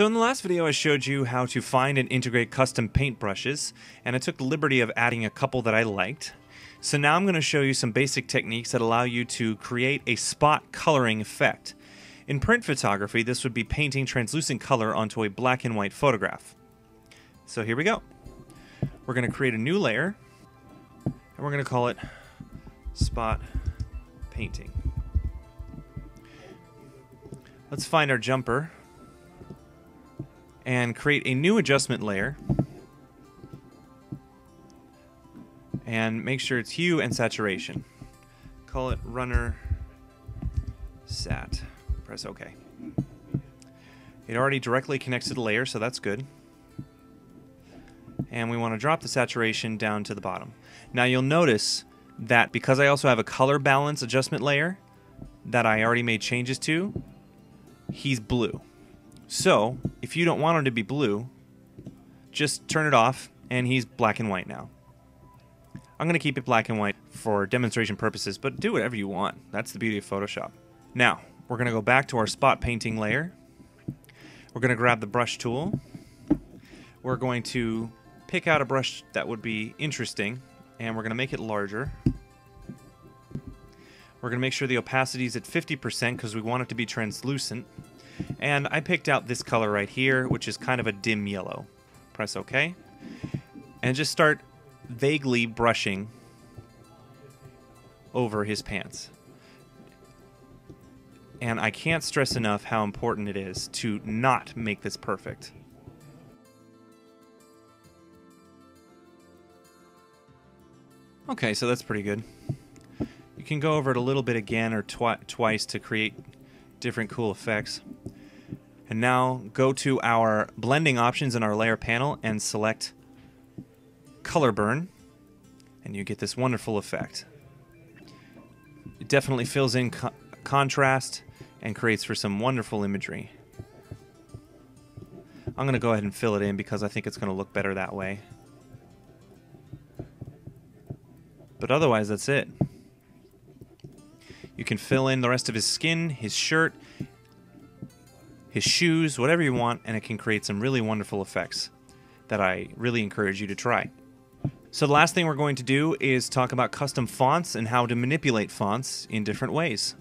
So in the last video I showed you how to find and integrate custom paintbrushes, and I took the liberty of adding a couple that I liked. So now I'm going to show you some basic techniques that allow you to create a spot coloring effect. In print photography, this would be painting translucent color onto a black and white photograph. So here we go. We're going to create a new layer, and we're going to call it spot painting. Let's find our jumper and create a new adjustment layer and make sure it's hue and saturation. Call it runner sat. Press OK. It already directly connects to the layer, so that's good. And we want to drop the saturation down to the bottom. Now you'll notice that because I also have a color balance adjustment layer that I already made changes to, he's blue. So, if you don't want him to be blue, just turn it off and he's black and white now. I'm going to keep it black and white for demonstration purposes, but do whatever you want. That's the beauty of Photoshop. Now, we're going to go back to our spot painting layer. We're going to grab the brush tool. We're going to pick out a brush that would be interesting, and we're going to make it larger. We're going to make sure the opacity is at 50% because we want it to be translucent. And I picked out this color right here, which is kind of a dim yellow. Press OK. And just start vaguely brushing over his pants. And I can't stress enough how important it is to not make this perfect. Okay, so that's pretty good. You can go over it a little bit again or twi twice to create different cool effects. And now go to our blending options in our layer panel and select color burn and you get this wonderful effect. It definitely fills in co contrast and creates for some wonderful imagery. I'm going to go ahead and fill it in because I think it's going to look better that way. But otherwise, that's it. You can fill in the rest of his skin, his shirt, his shoes, whatever you want, and it can create some really wonderful effects that I really encourage you to try. So the last thing we're going to do is talk about custom fonts and how to manipulate fonts in different ways.